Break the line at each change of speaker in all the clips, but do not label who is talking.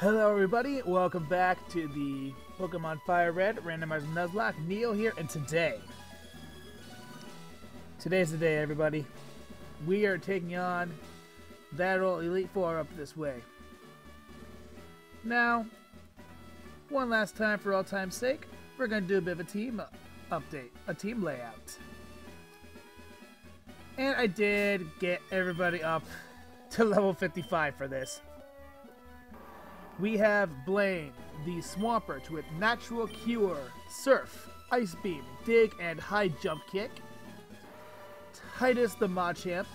Hello everybody, welcome back to the Pokemon Fire Red Randomizer Nuzlocke. Neo here, and today, today's the day everybody. We are taking on that old Elite Four up this way. Now, one last time for all time's sake, we're going to do a bit of a team update, a team layout. And I did get everybody up to level 55 for this. We have Blaine, the Swampert with Natural Cure, Surf, Ice Beam, Dig, and High Jump Kick. Titus the Machamp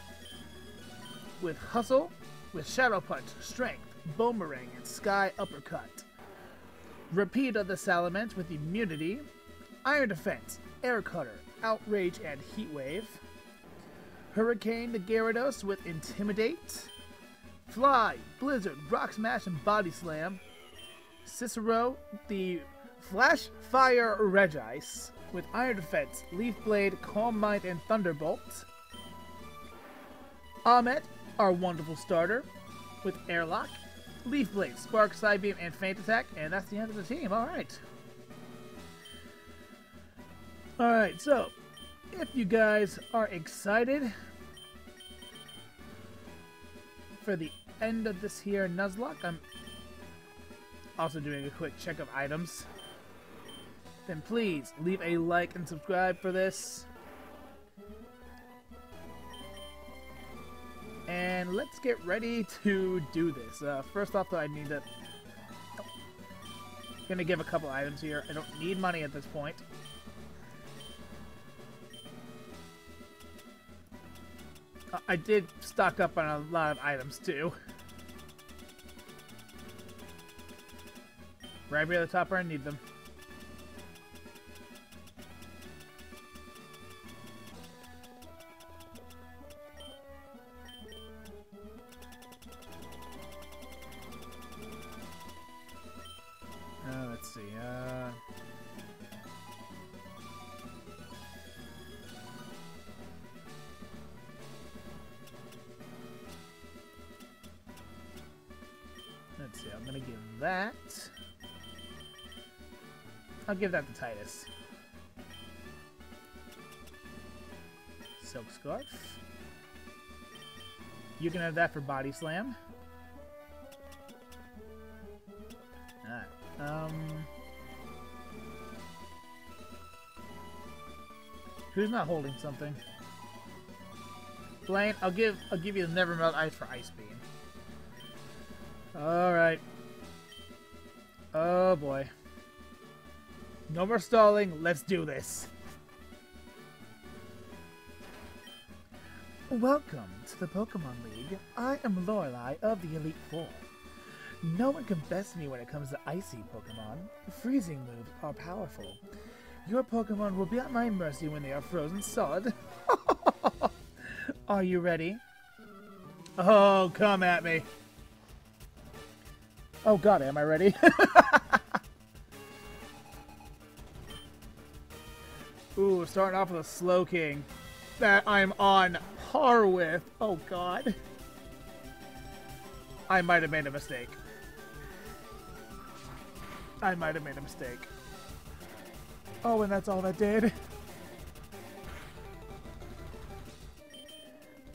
with Hustle, with Shadow Punch, Strength, Bonemerang, and Sky Uppercut. Repeater the Salamence with Immunity, Iron Defense, Air Cutter, Outrage, and Heat Wave. Hurricane the Gyarados with Intimidate. Fly, Blizzard, Rock Smash, and Body Slam. Cicero, the Flash Fire Regice with Iron Defense, Leaf Blade, Calm Mind, and Thunderbolt. Ahmet, our wonderful starter, with Airlock, Leaf Blade, Spark, Psybeam, and Faint Attack, and that's the end of the team. Alright. Alright, so, if you guys are excited for the end of this here Nuzlocke, I'm also doing a quick check of items. Then please leave a like and subscribe for this. And let's get ready to do this. Uh, first off, though, I need to... Gonna give a couple items here. I don't need money at this point. I did stock up on a lot of items, too. Right at the top where I need them. I'll give that to Titus. Silk Scarf. You can have that for Body Slam. Alright. Um. Who's not holding something? Blaine, I'll give I'll give you the Never Melt Ice for Ice Beam. Alright. Oh boy. No more stalling, let's do this. Welcome to the Pokemon League. I am Lorelei of the Elite Four. No one can best me when it comes to icy Pokemon. Freezing moves are powerful. Your Pokemon will be at my mercy when they are frozen solid. are you ready? Oh, come at me. Oh god, am I ready? starting off with a Slowking that I'm on par with. Oh god. I might have made a mistake. I might have made a mistake. Oh, and that's all that did.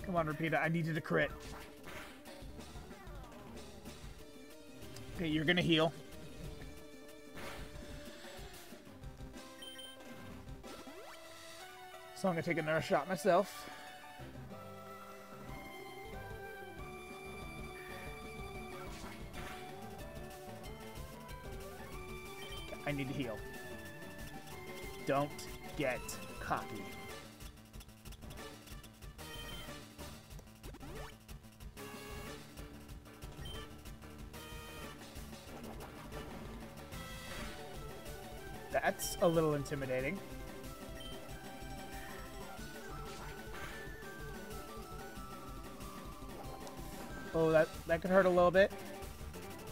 Come on, it. I need you to crit. Okay, you're gonna heal. So I'm gonna take another shot myself. I need to heal. Don't get cocky. That's a little intimidating. Oh, that, that could hurt a little bit.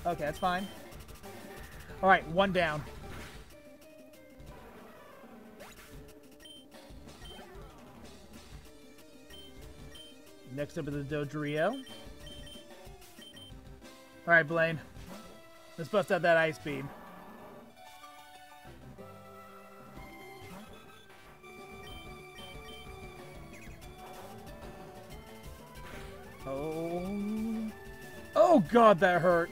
Okay, that's fine. Alright, one down. Next up is the Dodrio. Alright, Blaine. Let's bust out that ice beam. God, that hurt.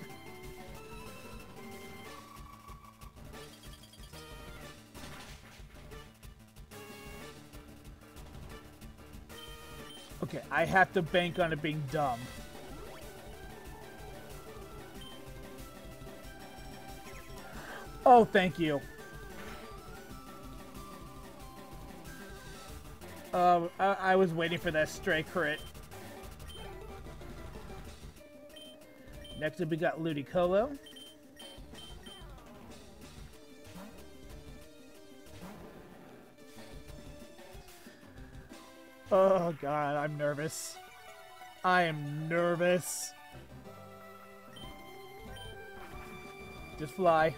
Okay, I have to bank on it being dumb. Oh, thank you. Um, I, I was waiting for that stray crit. Next up, we got Ludicolo. Oh god, I'm nervous. I am nervous. Just fly.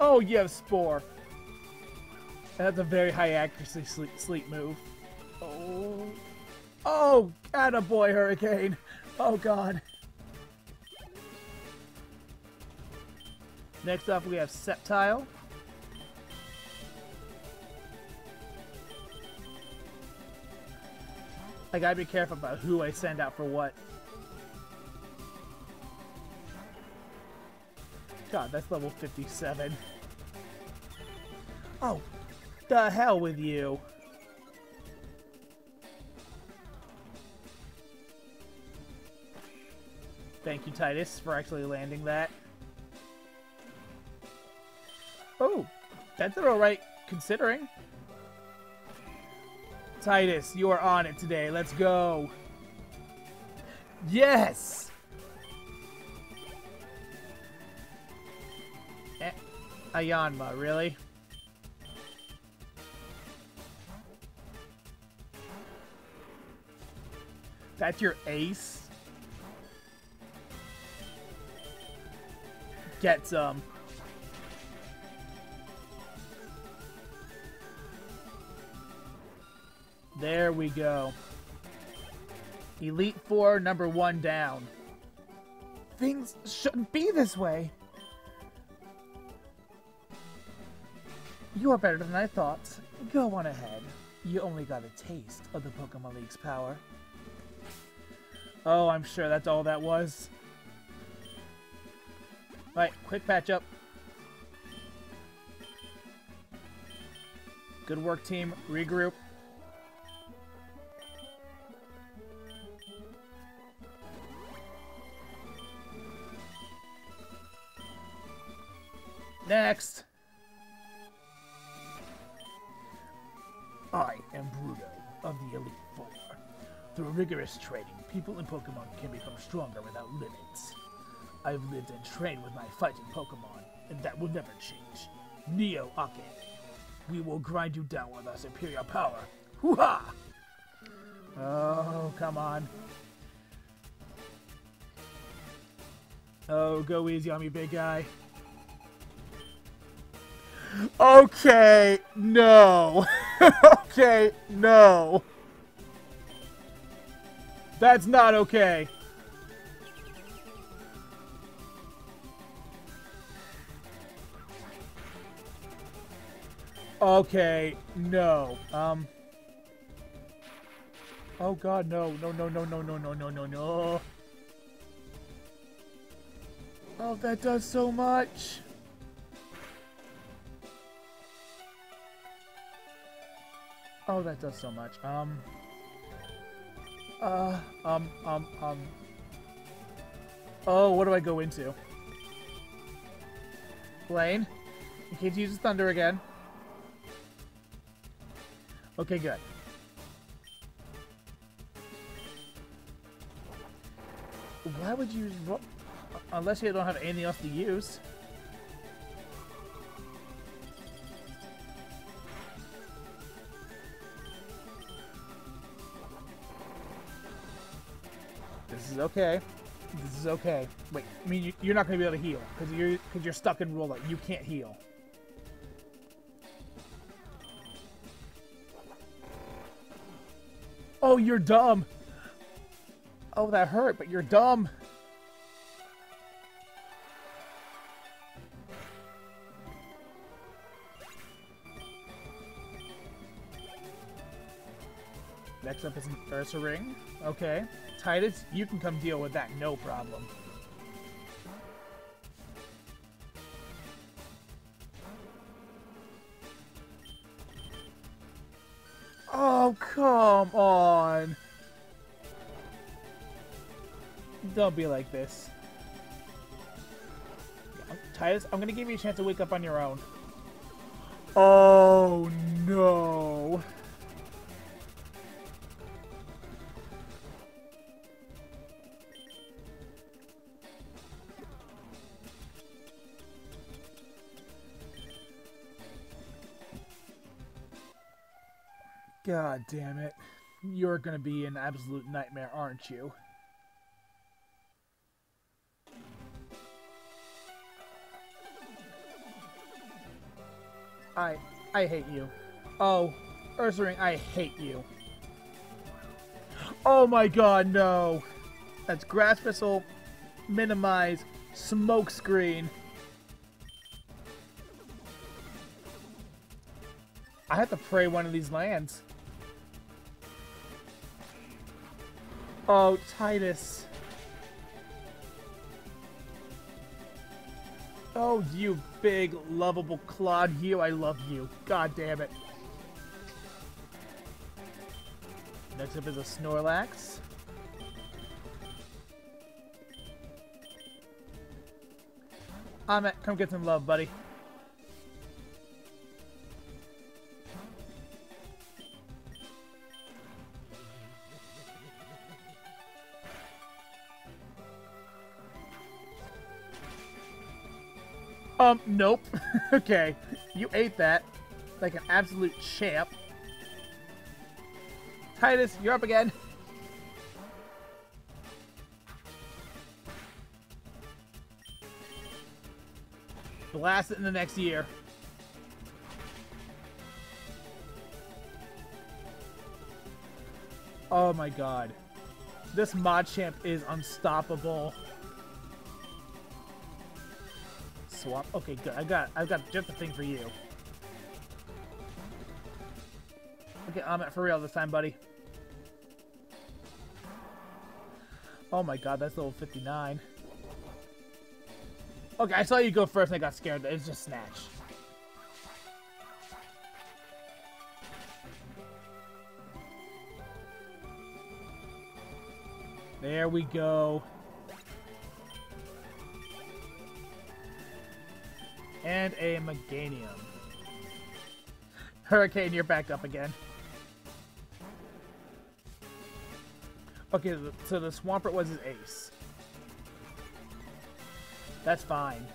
Oh, you have Spore. That's a very high accuracy sleep, sleep move. Oh. Oh, god, a boy, Hurricane. Oh, God. Next up, we have Sceptile. I gotta be careful about who I send out for what. God, that's level 57. Oh, the hell with you. Thank you, Titus, for actually landing that. Oh, that's alright considering. Titus, you are on it today. Let's go. Yes! Eh, Ayanma, really? That's your ace? Get some. There we go. Elite Four, number one down. Things shouldn't be this way. You are better than I thought. Go on ahead. You only got a taste of the Pokemon League's power. Oh, I'm sure that's all that was. Alright, quick patch up. Good work, team. Regroup. Next! I am Bruno of the Elite Four. Through rigorous training, people in Pokemon can become stronger without limits. I've lived and trained with my fighting Pokemon, and that will never change. Neo Ake, we will grind you down with our superior power. Hoo-ha! Oh, come on. Oh, go easy on me, big guy. Okay, no. okay, no. That's not okay. Okay, no. Um. Oh god, no. No, no, no, no, no, no, no, no, no. Oh, that does so much. Oh, that does so much. Um. Uh, um, um, um. Oh, what do I go into? Blaine? In case he uses Thunder again. Okay, good. Why would you... Unless you don't have anything else to use. This is okay. This is okay. Wait, I mean, you're not going to be able to heal because you're because you're stuck in roll You can't heal. Oh, you're dumb. Oh, that hurt, but you're dumb. Next up is an Ursaring. Okay. Titus, you can come deal with that, no problem. Be like this. Titus, I'm gonna give you a chance to wake up on your own. Oh, no. God damn it. You're gonna be an absolute nightmare, aren't you? I I hate you. Oh, Ursaring, I hate you. Oh my god, no. That's grass whistle, minimize, smoke screen. I have to pray one of these lands. Oh, Titus. Oh, you big, lovable clod. You, I love you. God damn it. Next up is a Snorlax. Ahmet, come get some love, buddy. Um, nope. okay. You ate that like an absolute champ. Titus, you're up again. Blast it in the next year. Oh my god. This Machamp is unstoppable. Swap. Okay, good. I got I've got just the thing for you. Okay, Ahmet for real this time, buddy. Oh my god, that's level 59. Okay, I saw you go first and I got scared. It's just Snatch. There we go. And a Meganium. Hurricane, you're back up again. Okay, so the Swampert was his ace. That's fine.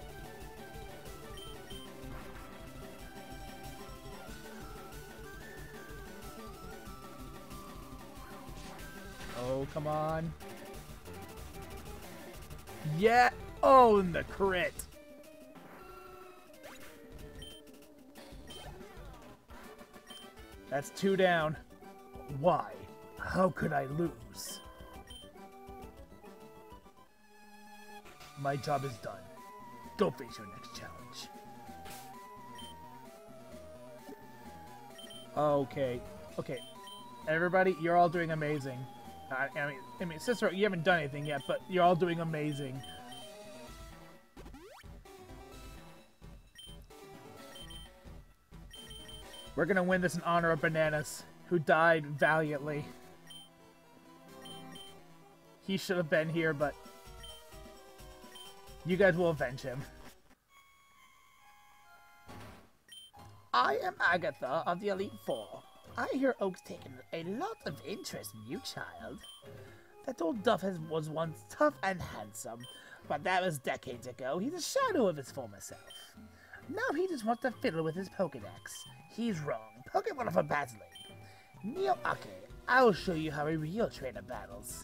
Oh, come on. Yeah! Oh, and the crit! That's two down. Why? How could I lose? My job is done. Go face your next challenge. Okay. Okay. Everybody, you're all doing amazing. I, I mean, I mean, Cicero, you haven't done anything yet, but you're all doing amazing. We're gonna win this in honor of Bananas, who died valiantly. He should have been here, but you guys will avenge him. I am Agatha of the Elite Four. I hear Oak's taken a lot of interest in you, child. That old Duff has, was once tough and handsome, but that was decades ago. He's a shadow of his former self. Now he just wants to fiddle with his Pokedex. He's wrong. Pokemon for battling. Neo Ake, I'll show you how a real trainer battles.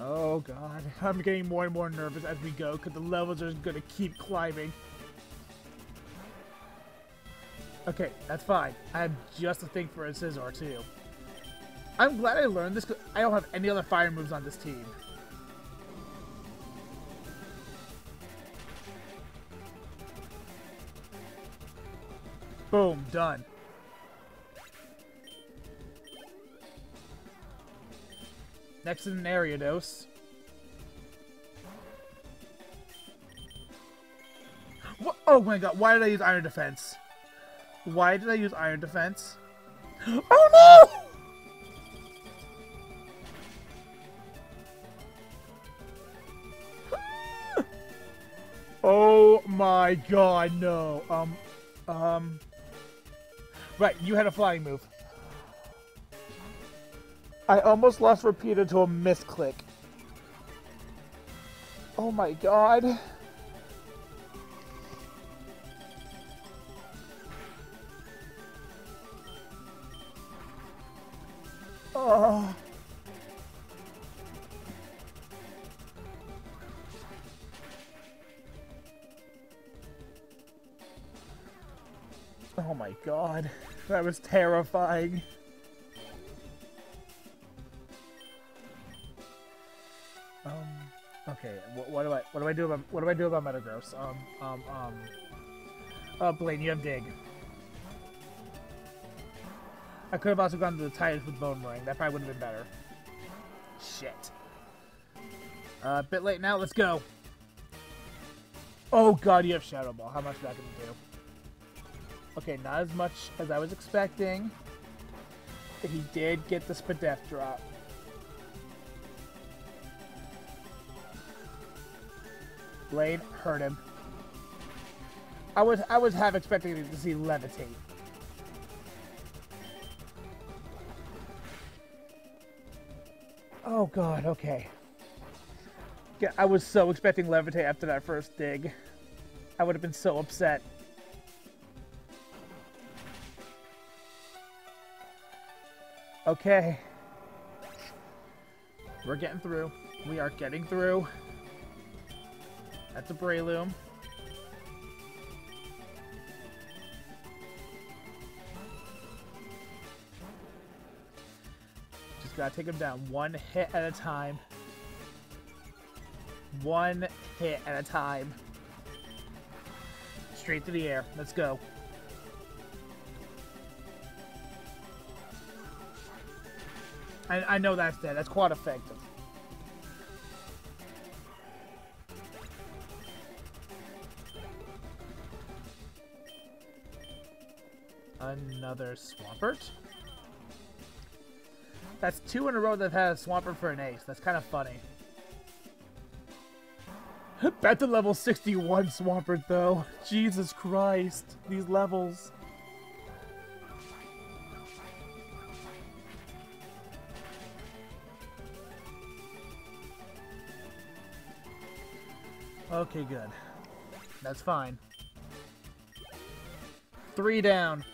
Oh god, I'm getting more and more nervous as we go because the levels are going to keep climbing. Okay, that's fine. I have just a thing for a Scizor too. I'm glad I learned this because I don't have any other fire moves on this team. Boom, done. Next is an Ariados. What? Oh my god, why did I use Iron Defense? Why did I use Iron Defense? Oh no! oh my god, no. Um, um... Right, you had a flying move. I almost lost Repeater to a misclick. Oh my god. That was terrifying. Um, okay, what, what, do I, what do I do about, what do I do about Metagross? Um, um, um, uh, Blaine, you have Dig. I could have also gone to the Titus with Bonemerang. That probably would have been better. Shit. Uh, a uh, bit late now. Let's go. Oh god, you have Shadow Ball. How much that to do? Okay, not as much as I was expecting. But He did get the Spadef drop. Blade hurt him. I was I was half expecting to see levitate. Oh god, okay. Yeah, I was so expecting levitate after that first dig. I would have been so upset. Okay. We're getting through. We are getting through. That's a Breloom. Just gotta take him down one hit at a time. One hit at a time. Straight through the air. Let's go. I, I know that's dead. That's quite effective. Another Swampert? That's two in a row that had a Swampert for an ace. That's kind of funny. Bet to level 61 Swampert, though. Jesus Christ. These levels. Okay, good. That's fine. Three down.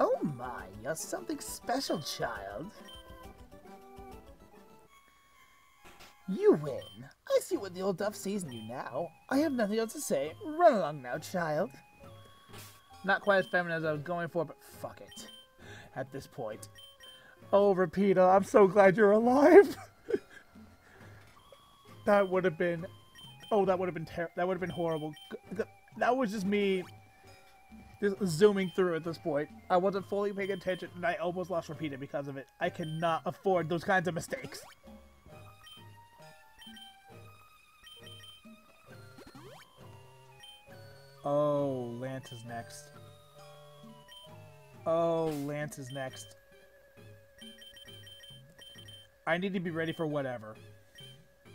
Oh my, you're something special, child. You win. I see what the old duff sees in you now. I have nothing else to say. Run along now, child.
Not quite as feminine as I was going for, but fuck it. At this point. Oh, Repeater, I'm so glad you're alive. that would have been Oh, that would have been ter that would have been horrible. That was just me just zooming through at this point. I wasn't fully paying attention, and I almost lost repeater because of it. I cannot afford those kinds of mistakes. Oh, Lance is next. Oh, Lance is next. I need to be ready for whatever.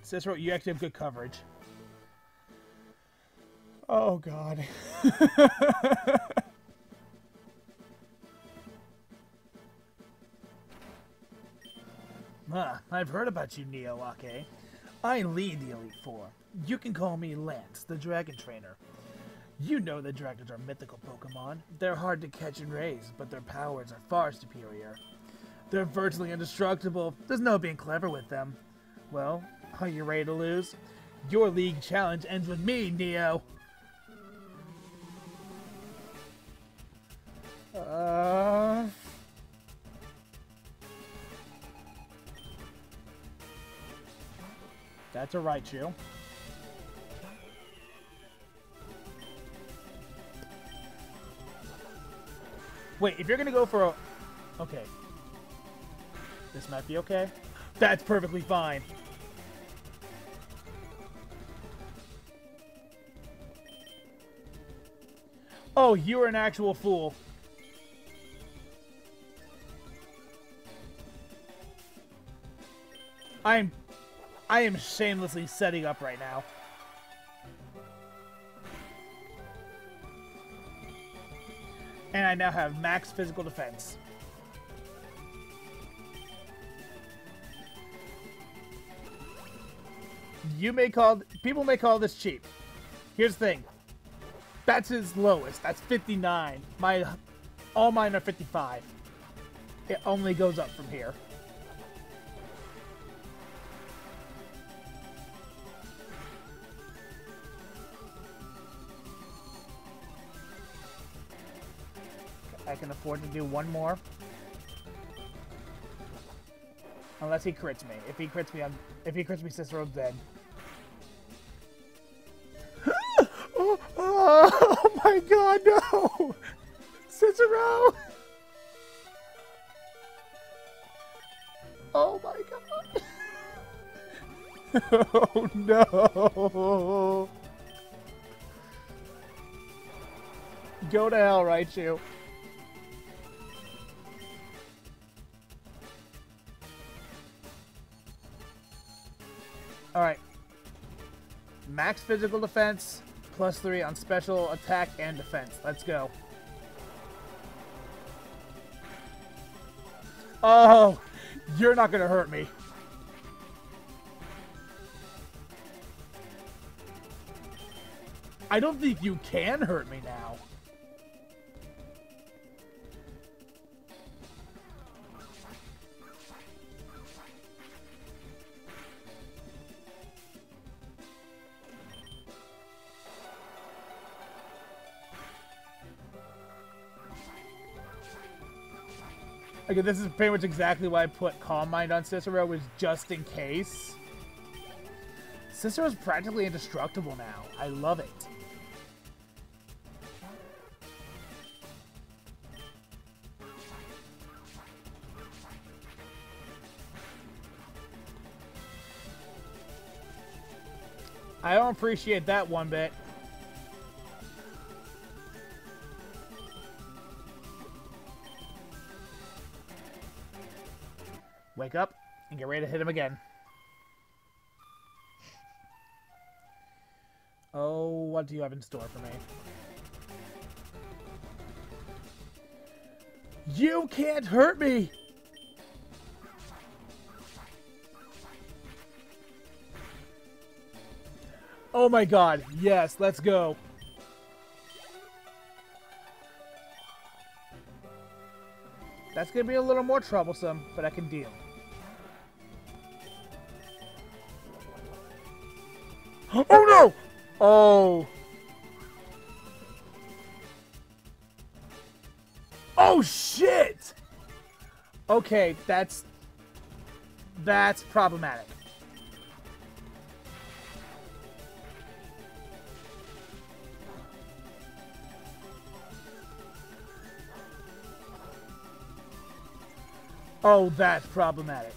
Cicero, you actually have good coverage. Oh, God. ah, I've heard about you, Neo Ake. I lead the Elite Four. You can call me Lance, the Dragon Trainer. You know that dragons are mythical Pokemon. They're hard to catch and raise, but their powers are far superior. They're virtually indestructible. There's no being clever with them. Well, are you ready to lose? Your league challenge ends with me, Neo! That's a Raichu. Wait, if you're gonna go for a... Okay. This might be okay. That's perfectly fine. Oh, you're an actual fool. I'm... I am shamelessly setting up right now. And I now have max physical defense. You may call... People may call this cheap. Here's the thing. That's his lowest. That's 59. My... All mine are 55. It only goes up from here. I can afford to do one more. Unless he crits me. If he crits me, I'm... If he crits me, Cicero's dead. oh, oh my god, no! Cicero! Oh my god! oh no! Go to hell, Raichu. Max physical defense, plus three on special attack and defense. Let's go. Oh, you're not gonna hurt me. I don't think you can hurt me now. Okay, this is pretty much exactly why I put Calm Mind on Cicero, was just in case. Cicero's practically indestructible now. I love it. I don't appreciate that one bit. And get ready to hit him again. Oh, what do you have in store for me? You can't hurt me! Oh my god, yes, let's go. That's gonna be a little more troublesome, but I can deal. Oh no! Oh. Oh shit! Okay, that's... That's problematic. Oh, that's problematic.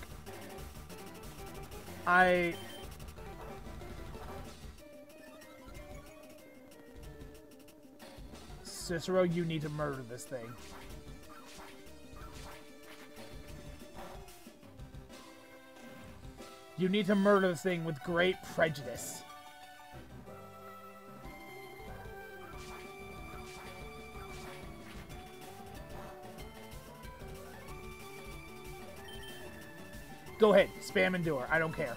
I... Cicero, you need to murder this thing. You need to murder this thing with great prejudice. Go ahead, spam endure. I don't care.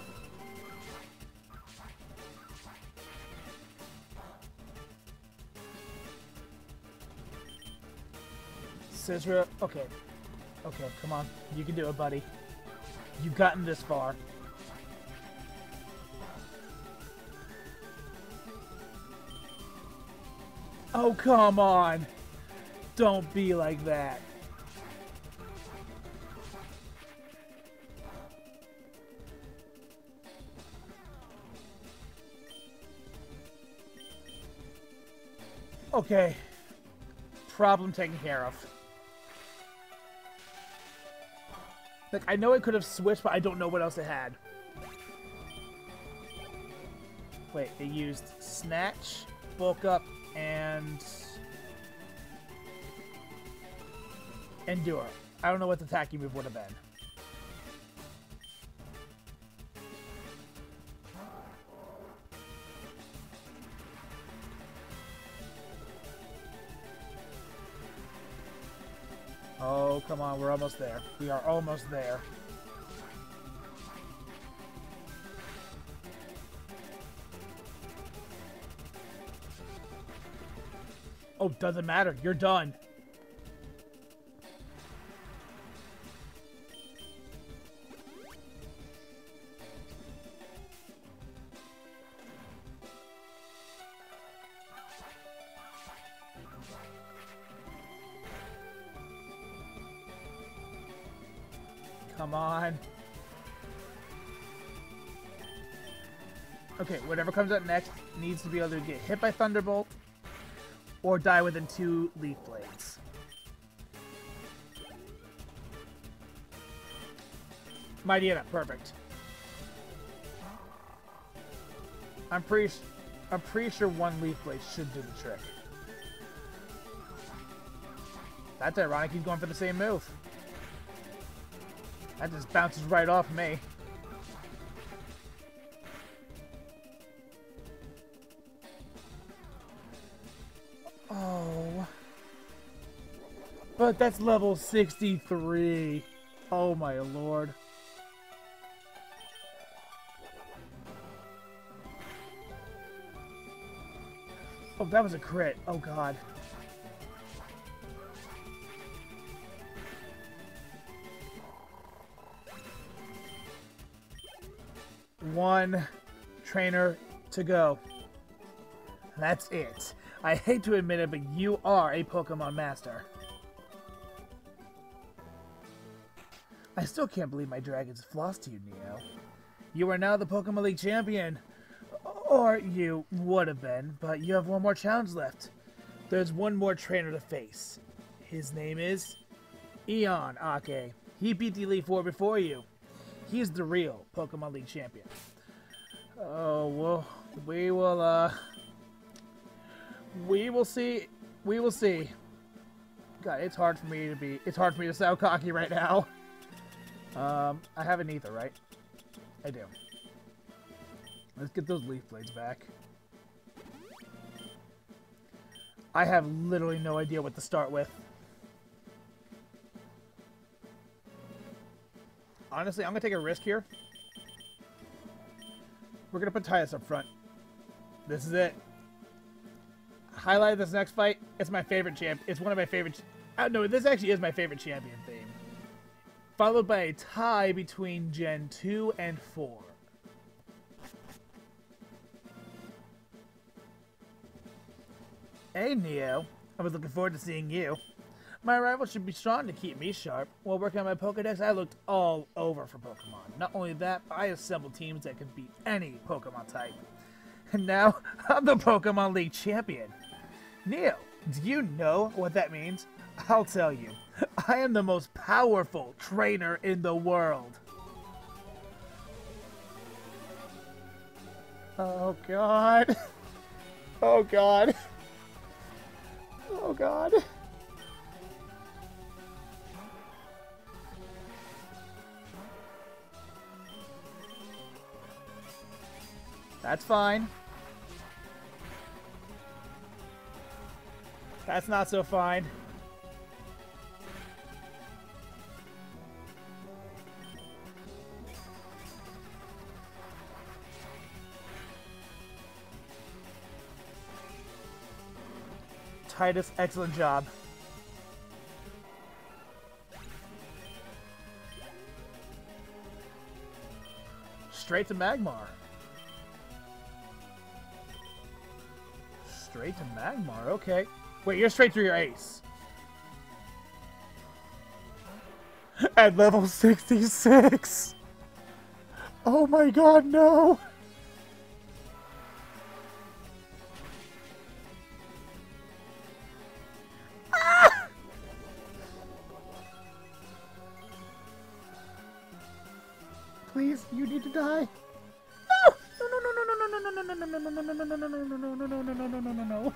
Cicero, okay. Okay, come on. You can do it, buddy. You've gotten this far. Oh, come on. Don't be like that. Okay. Problem taken care of. Like, I know it could have switched, but I don't know what else it had. Wait, it used Snatch, Bulk Up, and... Endure. I don't know what the attacking move would have been. We're almost there. We are almost there. Oh, doesn't matter. You're done. Comes up next needs to be able to get hit by Thunderbolt or die within two Leaf Blades. Mightyena, perfect. I'm pretty, I'm pretty sure one Leaf Blade should do the trick. That's ironic, he's going for the same move. That just bounces right off me. But that's level 63. Oh my lord. Oh, that was a crit. Oh god. One trainer to go. That's it. I hate to admit it, but you are a Pokemon Master. I still can't believe my dragons flossed to you, Neo. You are now the Pokemon League champion. Or you would have been, but you have one more challenge left. There's one more trainer to face. His name is Eon Ake. He beat the Elite Four before you. He's the real Pokemon League champion. Oh, well, we will, uh... We will see. We will see. God, it's hard for me to be... It's hard for me to sound cocky right now. Um, I have an ether, right? I do. Let's get those leaf blades back. I have literally no idea what to start with. Honestly, I'm going to take a risk here. We're going to put Titus up front. This is it. Highlight this next fight. It's my favorite champ. It's one of my favorite... Uh, no, this actually is my favorite champion. Followed by a tie between Gen 2 and 4. Hey, Neo. I was looking forward to seeing you. My rival should be strong to keep me sharp. While working on my Pokedex, I looked all over for Pokemon. Not only that, I assembled teams that could beat any Pokemon type. And now, I'm the Pokemon League champion. Neo, do you know what that means? I'll tell you. I am the most powerful trainer in the world. Oh god. Oh god. Oh god. That's fine. That's not so fine. Titus, excellent job. Straight to Magmar. Straight to Magmar, okay. Wait, you're straight through your ace. At level 66! Oh my god, no! No, no, no, no, no, no, no, no, no, no.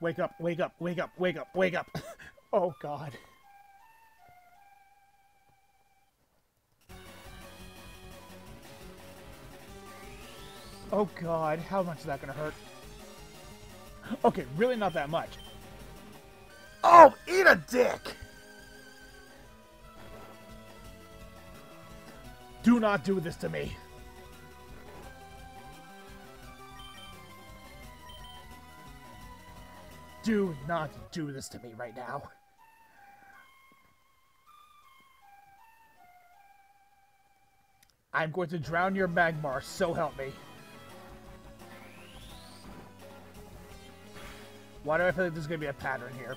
Wake up, wake up, wake up, wake up, wake up. Oh, God. Oh, God. How much is that going to hurt? Okay, really not that much. Oh, eat a dick! Do not do this to me. Do not do this to me right now. I'm going to drown your Magmar, so help me. Why do I feel like there's going to be a pattern here?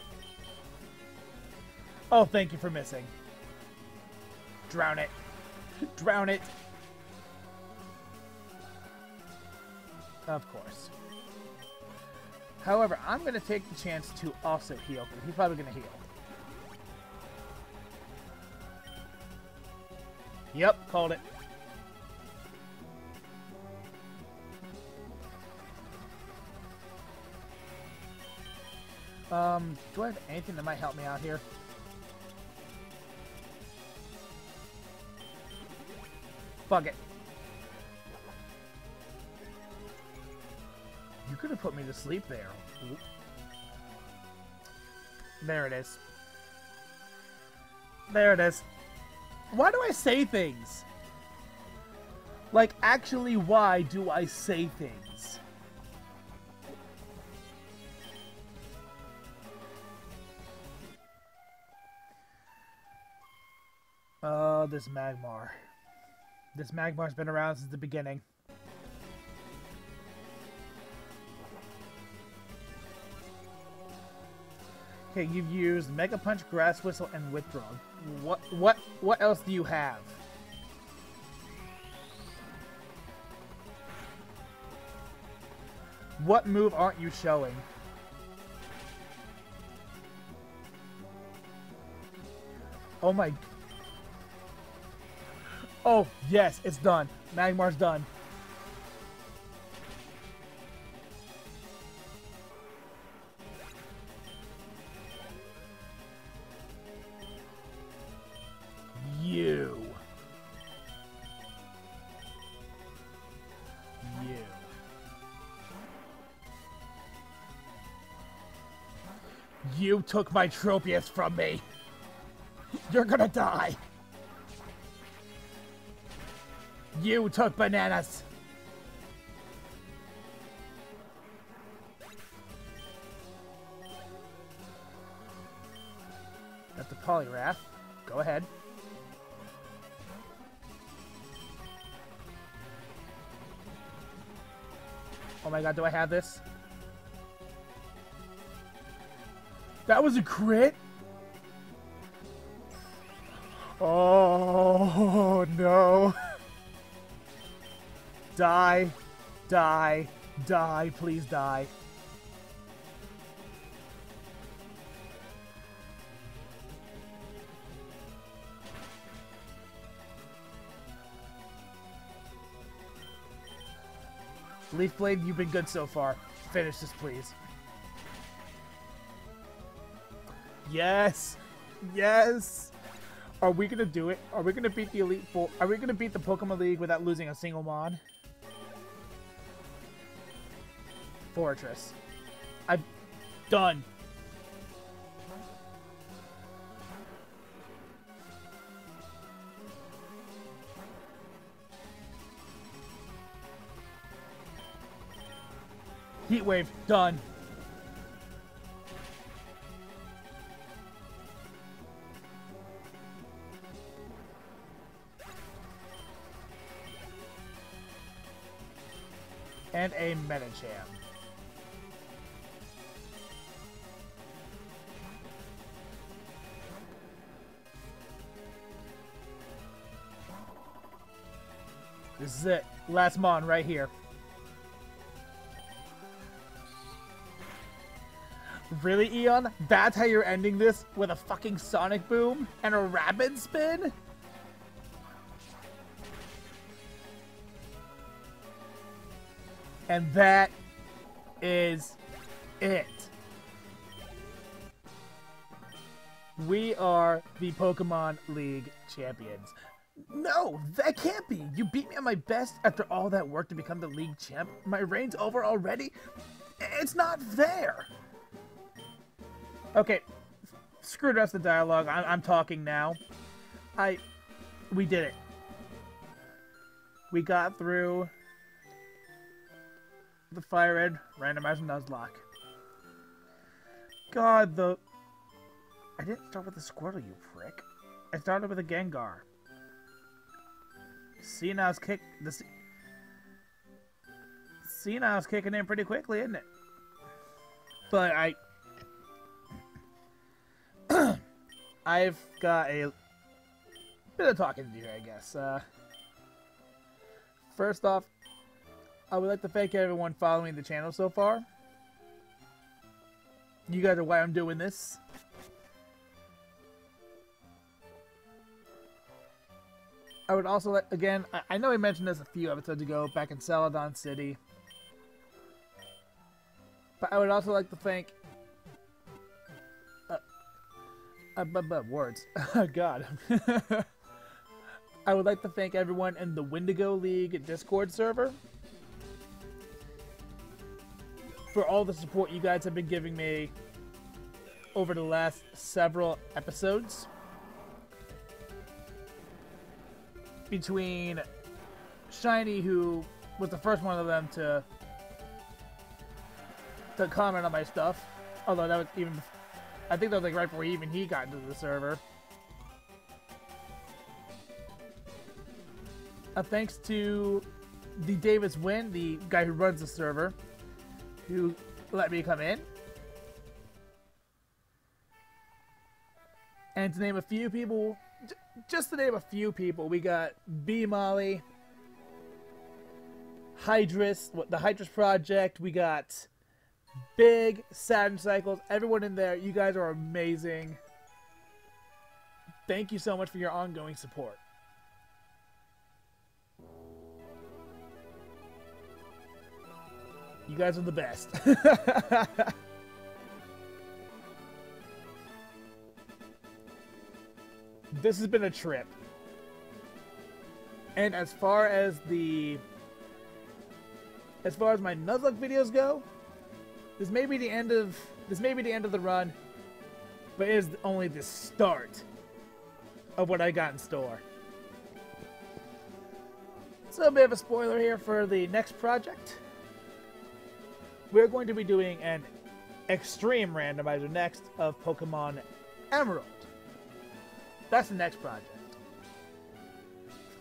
Oh, thank you for missing. Drown it. Drown it. Of course. However, I'm going to take the chance to also heal, he's probably going to heal. Yep, called it. Um, do I have anything that might help me out here? Fuck it. You could have put me to sleep there. Oop. There it is. There it is. Why do I say things? Like, actually, why do I say things? Oh, this Magmar. This Magmar's been around since the beginning. Okay, you've used Mega Punch, Grass Whistle, and Withdraw. What what what else do you have? What move aren't you showing? Oh my Oh, yes, it's done. Magmar's done. You. You. You took my Tropius from me. You're gonna die. You took bananas. Got the Poliwrath. Go ahead. Oh my god, do I have this? That was a crit? Oh Die. Die. Die. Please die. Leaf Blade, you've been good so far. Finish this, please. Yes! Yes! Are we gonna do it? Are we gonna beat the Elite Four? Are we gonna beat the Pokemon League without losing a single mod? Forretress. I'm done. Heat wave, done. And a Medicham. This is it. Last Mon right here. Really, Eon? That's how you're ending this? With a fucking Sonic Boom? And a Rapid Spin? And that is it. We are the Pokemon League champions. No, that can't be. You beat me at my best after all that work to become the league champ. My reign's over already? It's not fair. Okay, screw the rest of the dialogue. I'm, I'm talking now. I, we did it. We got through the Fire Red randomizer Nuzlocke. God, the... I didn't start with a Squirtle, you prick. I started with a Gengar. Senile's kick... The Senile's kicking in pretty quickly, isn't it? But I... I've got a bit of talking to do I guess. Uh, first off, I would like to thank everyone following the channel so far. You guys are why I'm doing this. I would also like, again, I, I know I mentioned this a few episodes ago back in Celadon City. But I would also like to thank uh, uh, but, but words. God. I would like to thank everyone in the Wendigo League Discord server for all the support you guys have been giving me over the last several episodes. Between Shiny, who was the first one of them to to comment on my stuff, although that was even, I think that was like right before even he got into the server. Uh, thanks to the Davis Win, the guy who runs the server, who let me come in. And to name a few people, just to name a few people, we got B Molly, Hydrus, the Hydrus Project, we got Big, Saturn Cycles, everyone in there, you guys are amazing. Thank you so much for your ongoing support. You guys are the best. this has been a trip. And as far as the as far as my Nuzlocke videos go, this may be the end of this may be the end of the run, but it is only the start of what I got in store. So a bit of a spoiler here for the next project we're going to be doing an extreme randomizer next of Pokemon Emerald. That's the next project.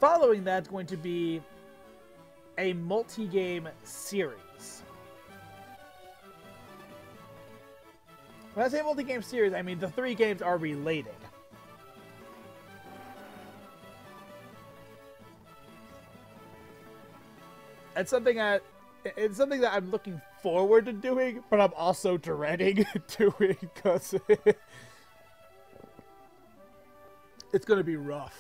Following that's going to be a multi-game series. When I say multi-game series, I mean the three games are related. It's something that it's something that I'm looking forward to doing, but I'm also dreading doing because it's going to be rough.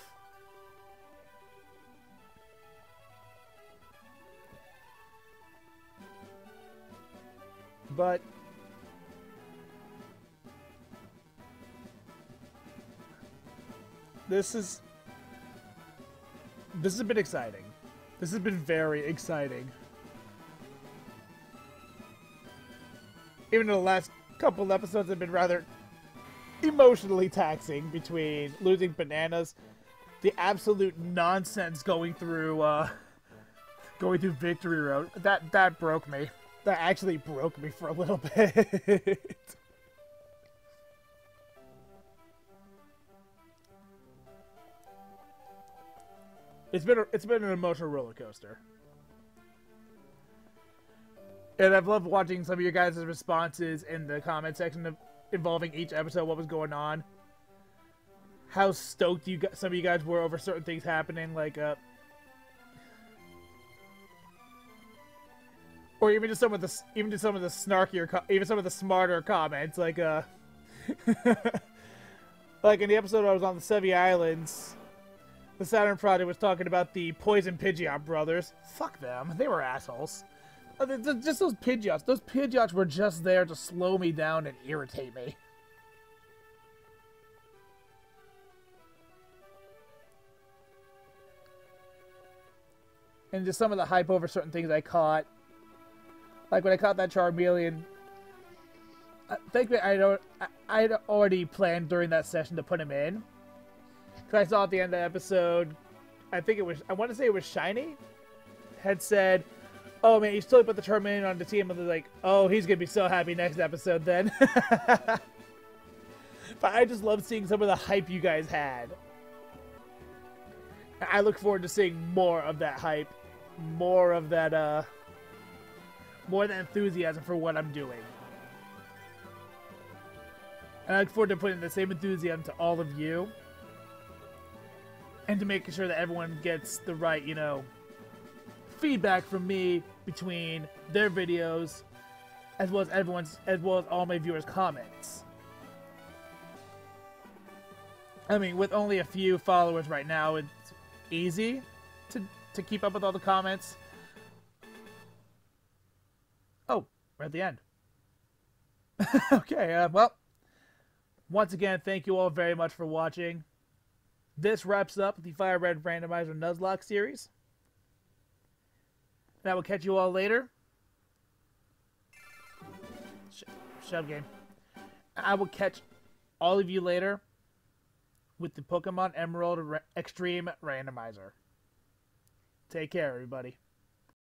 But this is this has been exciting. This has been very exciting. even though the last couple episodes have been rather emotionally taxing between losing bananas, the absolute nonsense going through uh, going through Victory Road. That that broke me. That actually broke me for a little bit. it's been a, it's been an emotional roller coaster. And I've loved watching some of your guys' responses in the comment section of, involving each episode, what was going on. How stoked you got some of you guys were over certain things happening, like uh, or even just some of the even just some of the snarkier, even some of the smarter comments, like uh, like in the episode I was on the Sevii Islands, the Saturn Project was talking about the Poison Pidgeot brothers. Fuck them, they were assholes. Uh, just those Pidgeots, those Pidgeots were just there to slow me down and irritate me. and just some of the hype over certain things I caught. Like when I caught that Charmeleon, I think I don't. I had already planned during that session to put him in. Cause I saw at the end of the episode, I think it was. I want to say it was Shiny. Had said, "Oh man, you still put the Charmeleon on the team," and they're like, "Oh, he's gonna be so happy next episode then." but I just love seeing some of the hype you guys had. I look forward to seeing more of that hype, more of that, uh, more that enthusiasm for what I'm doing. And I look forward to putting the same enthusiasm to all of you. And to making sure that everyone gets the right, you know, feedback from me between their videos as well as everyone's as well as all my viewers' comments. I mean, with only a few followers right now, it's easy to, to keep up with all the comments. Oh, we're at the end. okay, uh, well, once again, thank you all very much for watching. This wraps up the Fire Red Randomizer Nuzlocke series. And I will catch you all later. Shove game. I will catch all of you later with the Pokemon Emerald Extreme Randomizer. Take care, everybody.